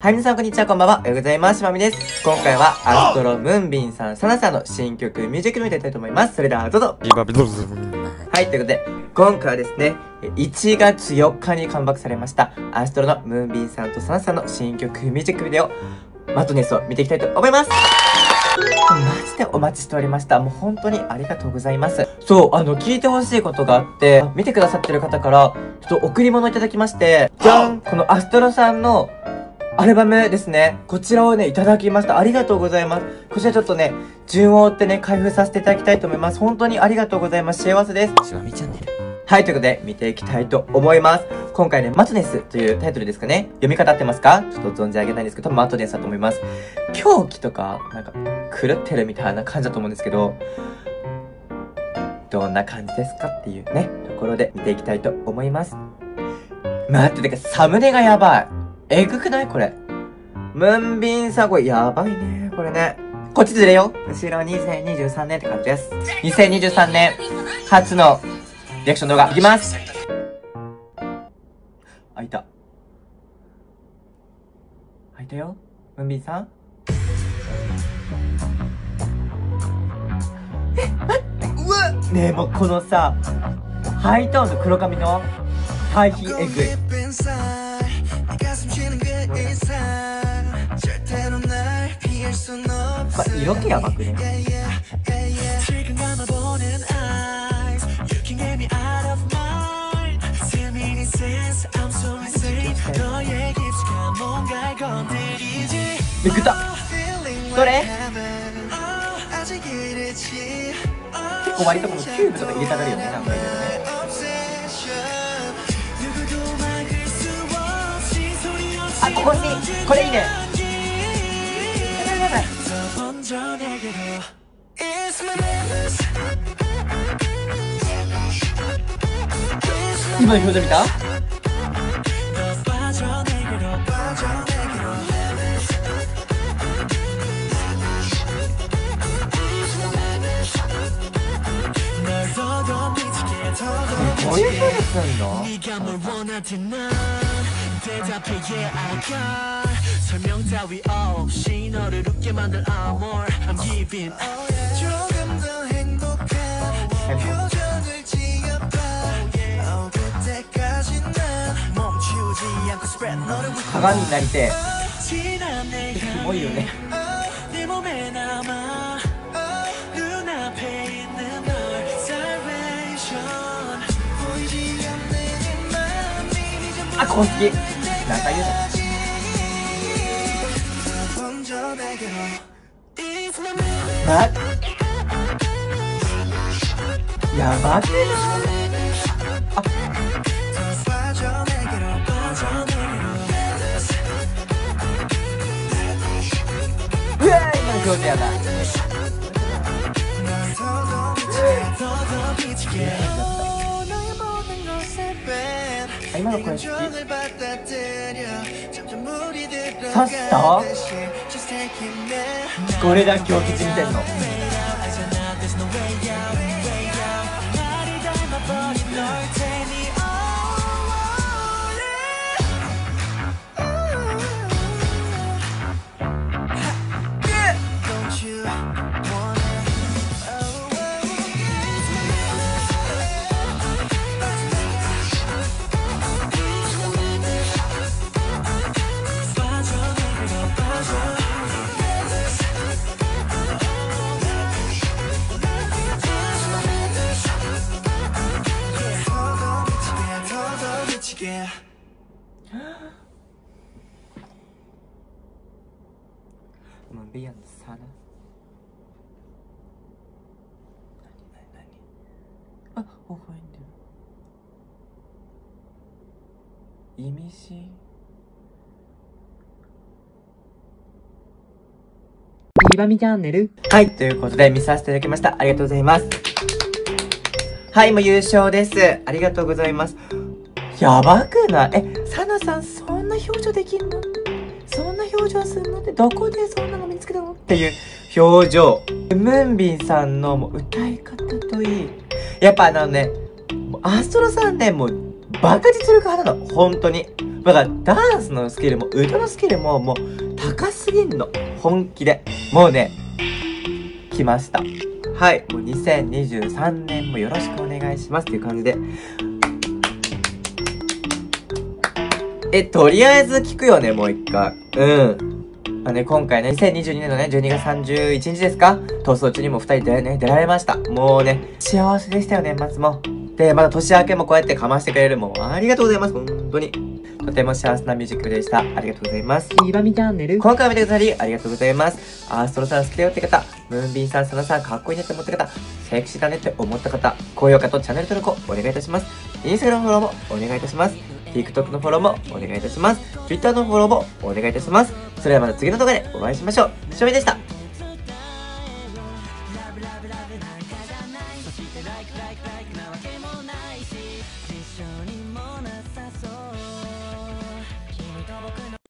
はい、皆さんこんにちは、こんばんは。おはようございます。まみです。今回は、アストロムーンビンさん、サナさんの新曲、ミュージックビデオやりたいと思います。それでは、どうぞ。はい、ということで、今回はですね、1月4日にカムバックされました、アストロのムーンビンさんとサナさんの新曲、ミュージックビデオ、マットネスを見ていきたいと思います。マジでお待ちしておりました。もう本当にありがとうございます。そう、あの、聞いてほしいことがあって、見てくださってる方から、ちょっと贈り物いただきまして、じゃんこのアストロさんのアルバムですね。こちらをね、いただきました。ありがとうございます。こちらちょっとね、順を追ってね、開封させていただきたいと思います。本当にありがとうございます。幸せです。しわみチャンネル。はい、ということで、見ていきたいと思います。今回ね、マトネスというタイトルですかね。読み方合ってますか？ちょっと存じ上げないんですけど、マトネスだと思います。狂気とか、なんか、狂ってるみたいな感じだと思うんですけど、どんな感じですかっていうね、ところで見ていきたいと思います。待って、てか、サムネがやばい。えぐくない？これ。ムンビンさ、これやばいね。これね。こっちずれよ。後ろ2023年って感じです。2023年初のリアクション動画いきます。あ、いた。あ、いたよ。ムンビンさんえ、待って、うわねえ、もうこのさ、ハイトーンと黒髪の対比エグい。色気やばくね。めくったどれ？結構割とこのキューブとか入れたがるよねなんか入れるね。あここにこれいいね 던져 내게로 It's my business 이번 효자입니다. 거의 세겠습니다. 설명 따위 없이 너를 웃게 만든 amor I'm giving 조금 더 행복한 표정을 지어봐 oh, 그때까지 난 멈추지 않고 spread 너를 鏡になりてすごいよね내 몸에 남아 눈앞에 있는 널 salvation 보이지 않는 이 맘이 아 거기 何回言うの まやばくないあうわ今の表情やだ今の声好き刺したこれだ今日口見てんの。ビアンドサ sana 何何何あオファインド意味しリバミチャンネル。はいということで見させていただきました。ありがとうございます。はいもう優勝です。ありがとうございます。やばくない？えサナさんそんな表情できんの？表情するのってどこでそんなの見つけたの？っていう表情。ムンビンさんのもう歌い方といい。やっぱあのね、アストロさんね、もうバカ実力派なの。本当に。だからダンスのスキルも歌のスキルももう高すぎんの。本気で。もうね、来ました。はい。もう2023年もよろしくお願いしますっていう感じで。え、とりあえず聞くよね、もう一回。うん。まあね、今回ね、2022年のね、12月31日ですか？逃走中にも二人でね、出られました。もうね、幸せでしたよ、年末も。で、まだ年明けもこうやってかましてくれるもん。ありがとうございます、本当に。とても幸せなミュージックでした。ありがとうございます。ひばみチャンネル。今回も見てくださり、ありがとうございます。アーストロさん好きだよって方、ムーンビンさん、サナさんかっこいいねって思った方、セクシーだねって思った方、高評価とチャンネル登録をお願いいたします。インスタグラムフォローもお願いいたします。TikTok のフォローもお願いいたします。Twitter のフォローもお願いいたします。それではまた次の動画でお会いしましょう。しょみでした。like, like, like